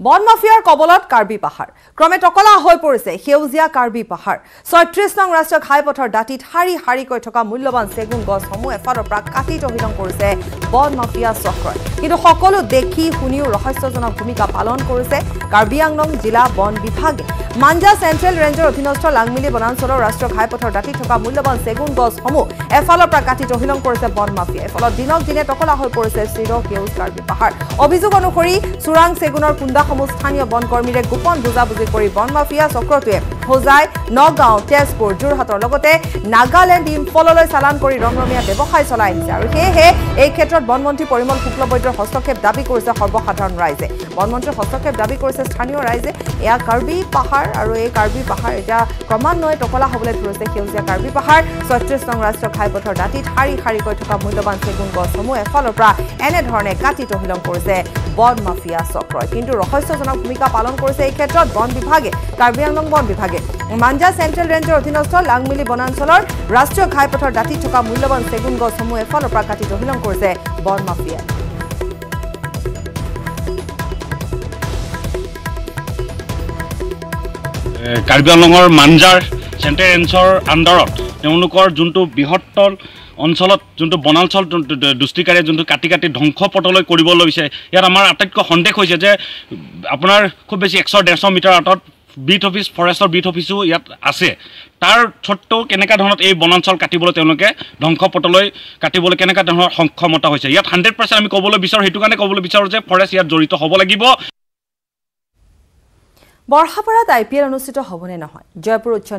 বন মাফিয়াৰ কবলত কাৰ্বি পাহাৰ। ক্ৰমে টকলা হৈ পৰিছে সেউজীয়া কাৰ্বি পাহাৰ। ছয়ত্ৰিশ নং ৰাষ্ট্ৰীয় ঘাইপথৰ দাঁতিত শাৰী শাৰীকৈ থকা মূল্যৱান চেগুন গছসমূহ এফালৰ পৰা কাটি তহিলং কৰিছে বন মাফিয়া চক্ৰই। কিন্তু সকলো দেখি শুনিও ৰহস্যজনক ভূমিকা পালন কৰিছে কাৰ্বি আংলং জিলা বন বিভাগে। মাঞ্জা চেণ্ট্ৰেল ৰেঞ্জৰ অধীনস্থ লাংমিলি বনাঞ্চলৰ ৰাষ্ট্ৰীয় ঘাইপথৰ দাঁতিত থকা মূল্যৱান চেগুন গছসমূহ এফালৰ পৰা কাটি তহিলং কৰিছে বন মাফিয়াই ফলত দিনক দিনে টকলা হৈ পৰিছে চিৰ সেউজ কাৰ্বি পাহাৰ। অভিযোগ অনুসৰি চোৰাং চেগুনৰ কুণ্ডাসমূহ স্থানীয় বন কৰ্মীৰে গোপন বুজাবুজি কৰি বন মাফিয়া চক্ৰটোৱে হোজাই নগাঁও তেজপুৰ যোৰহাটৰ লগতে নাগালেণ্ড ইম্ফললৈ চালান কৰি ৰমৰমীয়া ব্যৱসায় চলাই আহিছে। আৰু সেয়েহে এই ক্ষেত্ৰত বনমন্ত্ৰী পৰিমল শুক্লবৈদ্যৰ হস্তক্ষেপ দাবী কৰিছে সৰ্বসাধাৰণ ৰাইজে। বনমন্ত্ৰীৰ হস্তক্ষেপ দাবী কৰিছে স্থানীয় ৰাইজে। এয়া কাৰ্বি পাহাৰ আৰু এই কাৰ্বি পাহাৰ এতিয়া ক্ৰমান্বয়ে টকলা হ'বলৈ ধৰিছে। সেউজীয়া কাৰ্বি পাহাৰ ছয়ত্ৰিশ নং ৰাষ্ট্ৰীয় ঘাইপথৰ দাঁতিত শাৰী শাৰীকৈ থকা মূল্যৱান চেগুন গছসমূহ এফালৰ পৰা এনেধৰণে কাটি তহিলং কৰিছে বন মাফিয়া চক্ৰই। কিন্তু ৰহস্যজনক ভূমিকা পালন কৰিছে এই ক্ষেত্ৰত বন বিভাগে। কাৰ্বি আংলং বন বিভাগে মাঞ্জা চেণ্ট্ৰেল ৰেঞ্জৰ অধীনস্থ লাংমিলি বনাঞ্চলৰ ৰাষ্ট্ৰীয় ঘাইপথৰ দাঁতিত থকা মূল্যৱান চেগুন গছসমূহ এফালৰ পৰা কাটি তহিলং কৰিছে বন মাফিয়াই। কাৰ্বি আংলঙৰ মাঞ্জাৰ চেণ্ট্ৰেল ৰেঞ্চৰ আণ্ডাৰত তেওঁলোকৰ যোনটো বৃহত্তৰ অঞ্চলত যোনটো বনাঞ্চল দুষ্টিকাৰীয়ে যোনটো কাটি কাটি ধ্বংস পথলৈ কৰিবলৈ বিচাৰে ইয়াত আমাৰ আটাইতকৈ সন্দেহ হৈছে যে আপোনাৰ খুব বেছি এশ ডেৰশ মিটাৰ আঁতৰত বিট অফিচ ফৰেষ্টৰ বিট অফিচো ইয়াত আছে। তাৰ স্বত্বেও কেনেকুৱা ধৰণত এই বনাঞ্চল কাটিবলৈ তেওঁলোকে ধ্বংস পথলৈ কাটিবলৈ কেনেকুৱা ধৰণৰ সক্ষমতা হৈছে? ইয়াত হাণ্ড্ৰেড পাৰ্চেণ্ট আমি ক'বলৈ বিচাৰোঁ সেইটো কাৰণে ক'বলৈ বিচাৰোঁ যে ফৰেষ্ট ইয়াত জড়িত হ'ব লাগিব। বৰ্ষাপাৰাত আই পি এল অনুষ্ঠিত হ'বনে নহয়? জয়পুৰ উচ্চ